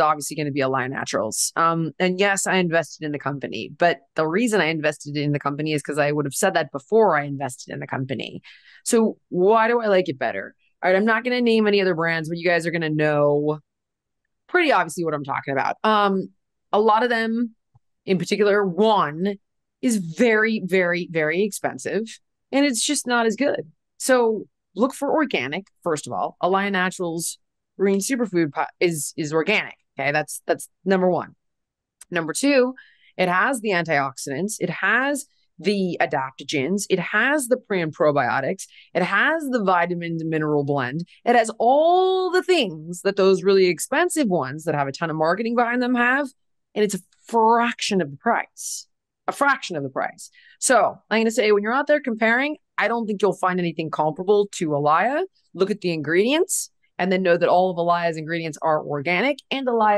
obviously going to be Alaya Naturals. Um, and yes, I invested in the company, but the reason I invested in the company is because I would have said that before I invested in the company. So why do I like it better? All right, I'm not going to name any other brands, but you guys are going to know pretty obviously what I'm talking about. Um, a lot of them, in particular, one is very, very, very expensive, and it's just not as good. So look for organic first of all. Alaya Naturals green superfood is is organic. Okay, that's that's number one. Number two, it has the antioxidants. It has the adaptogens. It has the pre and probiotics. It has the vitamin mineral blend. It has all the things that those really expensive ones that have a ton of marketing behind them have. And it's a fraction of the price, a fraction of the price. So I'm going to say when you're out there comparing, I don't think you'll find anything comparable to Alaya. Look at the ingredients and then know that all of Alaya's ingredients are organic and Alaya